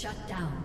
Shut down.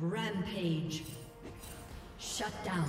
Rampage. Shut down.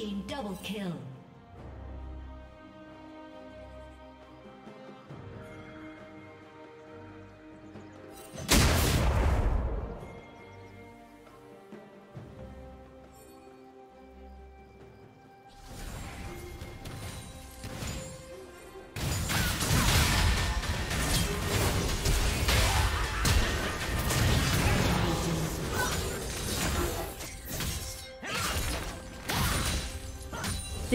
Team double kill.